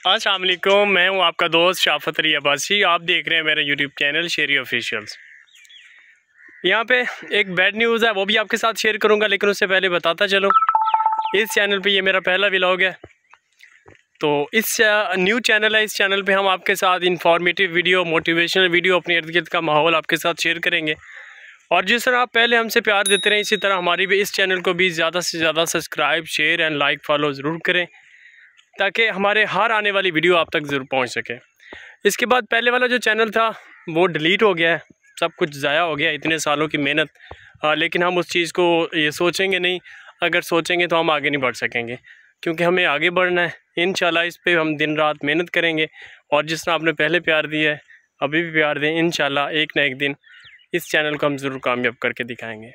असलकुम मैं हूँ आपका दोस्त शाफत अली अब्बासी। आप देख रहे हैं मेरा यूट्यूब चैनल शेरी ऑफिशियल्स यहाँ पे एक बैड न्यूज़ है, वो भी आपके साथ शेयर करूँगा, लेकिन उससे पहले बताता चलो। इस चैनल पे ये मेरा पहला व्लॉग है। तो इस न्यू चैनल है, इस चैनल पे हम आपके साथ इंफॉर्मेटिव वीडियो मोटिवेशनल वीडियो अपने इर्द गिर्द का माहौल आपके साथ शेयर करेंगे। और जिस तरह आप पहले हमसे प्यार देते रहें, इसी तरह हमारी भी इस चैनल को भी ज़्यादा से ज़्यादा subscribe share and like follow ज़रूर करें। ताकि हमारे हर आने वाली वीडियो आप तक ज़रूर पहुँच सके। इसके बाद पहले वाला जो चैनल था, वो डिलीट हो गया है। सब कुछ ज़ाया हो गया, इतने सालों की मेहनत। लेकिन हम उस चीज़ को ये सोचेंगे नहीं। अगर सोचेंगे तो हम आगे नहीं बढ़ सकेंगे, क्योंकि हमें आगे बढ़ना है। इन इस पर हम दिन रात मेहनत करेंगे। और जिस तरह आपने पहले प्यार दिया है, अभी भी प्यार दें। इन एक ना एक दिन इस चैनल को हम ज़रूर कामयाब करके दिखाएँगे।